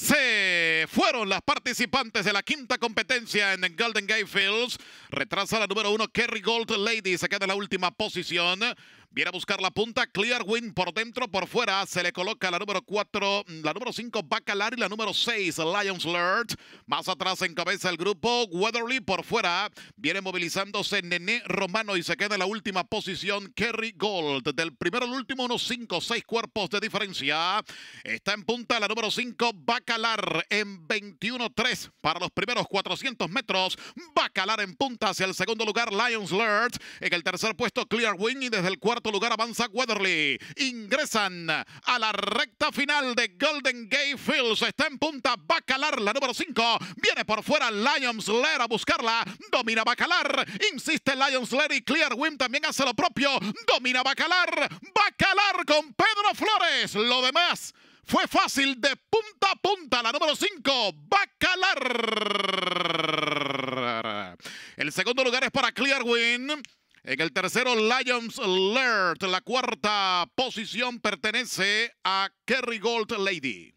Se fueron las participantes de la quinta competencia en el Golden Gate Fields. Retrasa la número uno, Kerry Gold Lady, se queda en la última posición. Viene a buscar la punta, Clear Win por dentro, por fuera. Se le coloca la número 4, la número 5, Bacalar y la número 6, Lions Lert. Más atrás encabeza el grupo, Weatherly por fuera. Viene movilizándose Nené Romano y se queda en la última posición, Kerry Gold. Del primero al último, unos 5, 6 cuerpos de diferencia. Está en punta la número 5, Bacalar en 21-3 para los primeros 400 metros. Bacalar en punta hacia el segundo lugar, Lions Lert. En el tercer puesto, Clear Win y desde el cuarto lugar avanza Weatherly. Ingresan a la recta final de Golden Gate Fields. Está en punta Bacalar, la número 5. Viene por fuera Lions Lair a buscarla. Domina Bacalar. Insiste Lions Lair y Clear Win también hace lo propio. Domina Bacalar. Bacalar con Pedro Flores. Lo demás fue fácil de punta a punta. La número 5, Bacalar. El segundo lugar es para Clear Win. En el tercero, Lions Alert. La cuarta posición pertenece a Kerry Gold Lady.